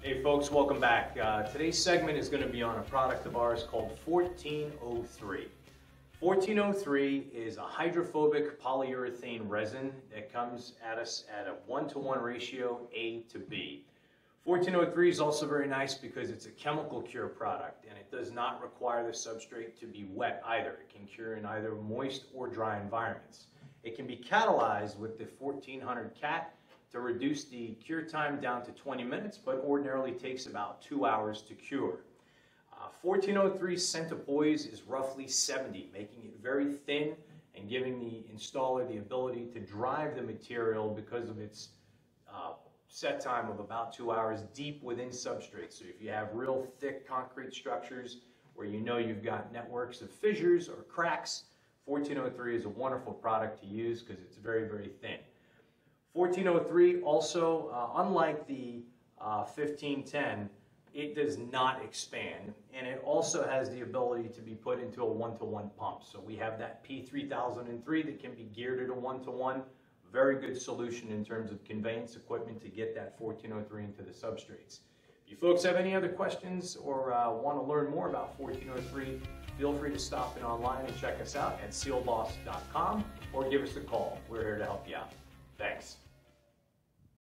Hey folks, welcome back. Uh, today's segment is going to be on a product of ours called 1403. 1403 is a hydrophobic polyurethane resin that comes at us at a one-to-one ratio A to B. 1403 is also very nice because it's a chemical cure product and it does not require the substrate to be wet either. It can cure in either moist or dry environments. It can be catalyzed with the 1400 cat to reduce the cure time down to 20 minutes, but ordinarily takes about two hours to cure. 1403 centipoise is roughly 70, making it very thin and giving the installer the ability to drive the material because of its uh, set time of about two hours deep within substrate. So if you have real thick concrete structures where you know you've got networks of fissures or cracks, 1403 is a wonderful product to use because it's very, very thin. 1403 also, uh, unlike the uh, 1510, it does not expand and it also has the ability to be put into a one-to-one pump. So we have that P3003 that can be geared at a one-to-one. Very good solution in terms of conveyance equipment to get that 1403 into the substrates. If you folks have any other questions or uh, want to learn more about 1403, feel free to stop in online and check us out at sealboss.com or give us a call. We're here to help you out. Thanks.